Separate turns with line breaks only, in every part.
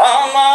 Come on.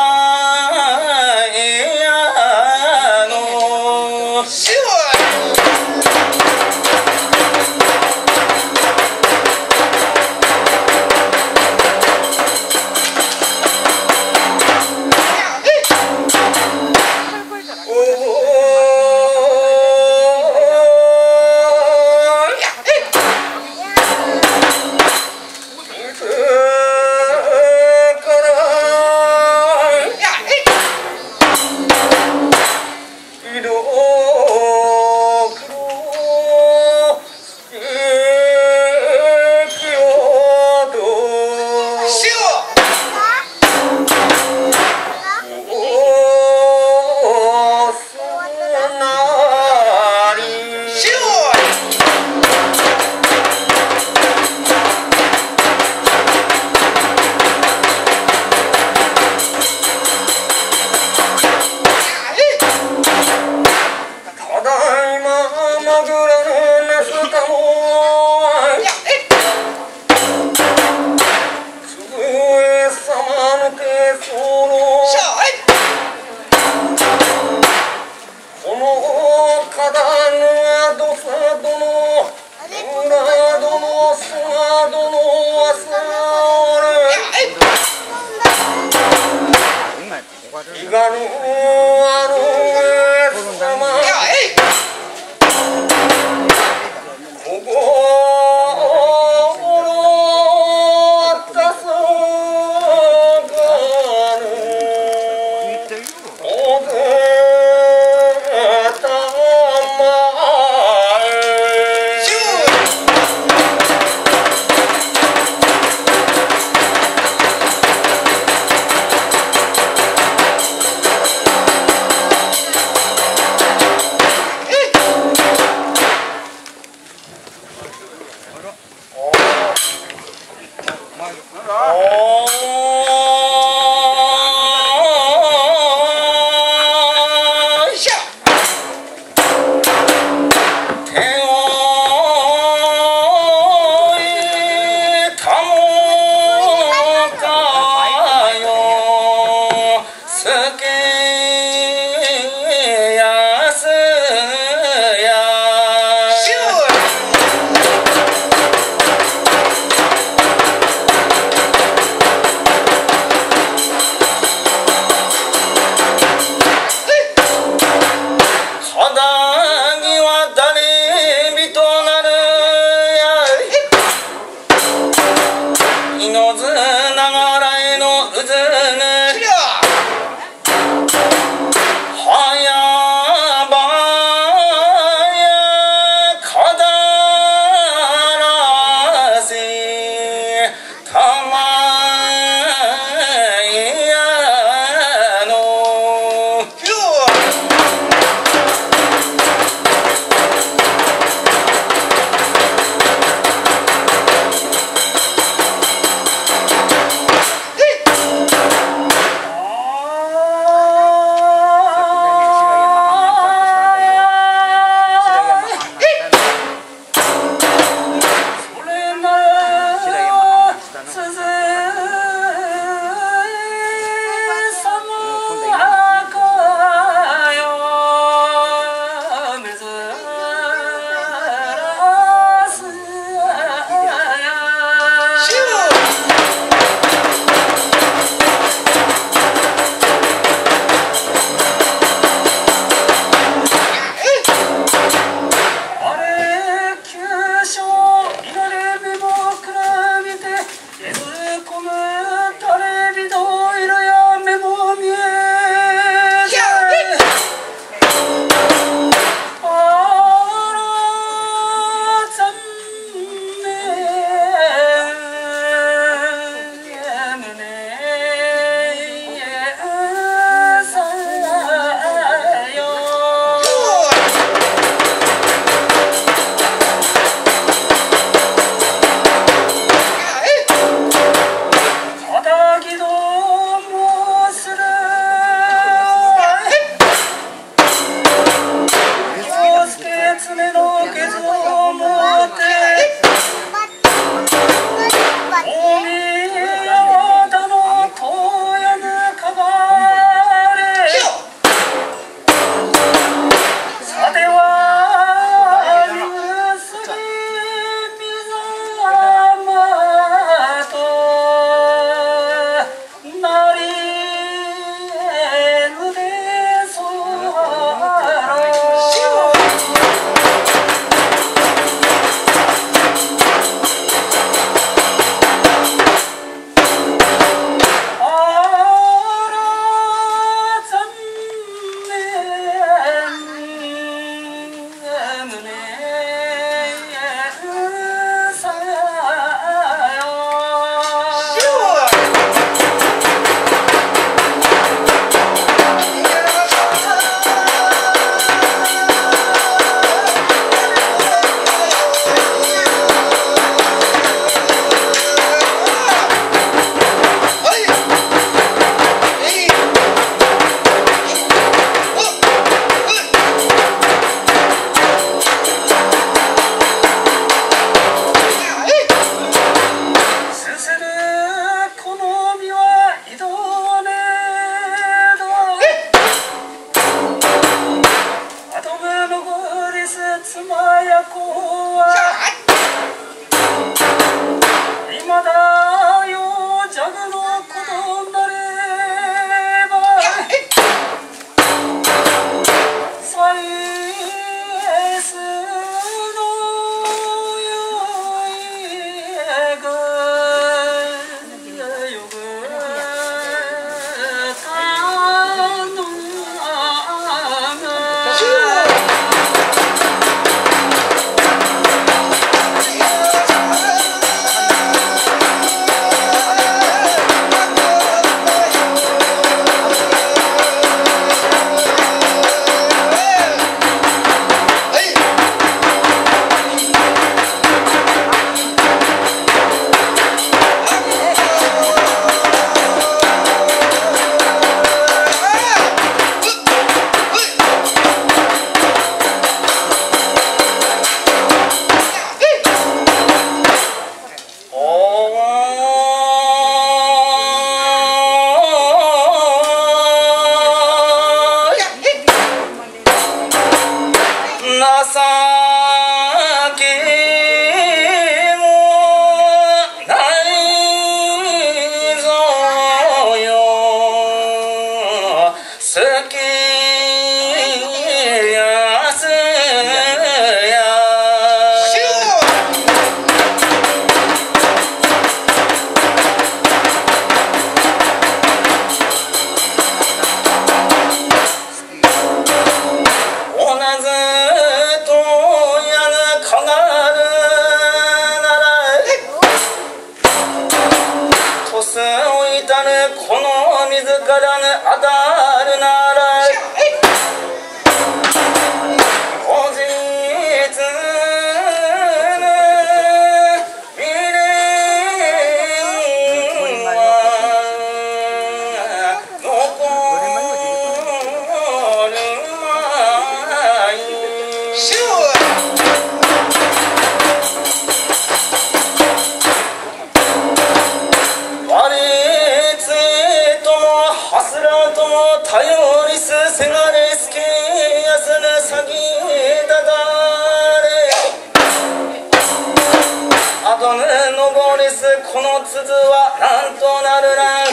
この筒はなんとなるな。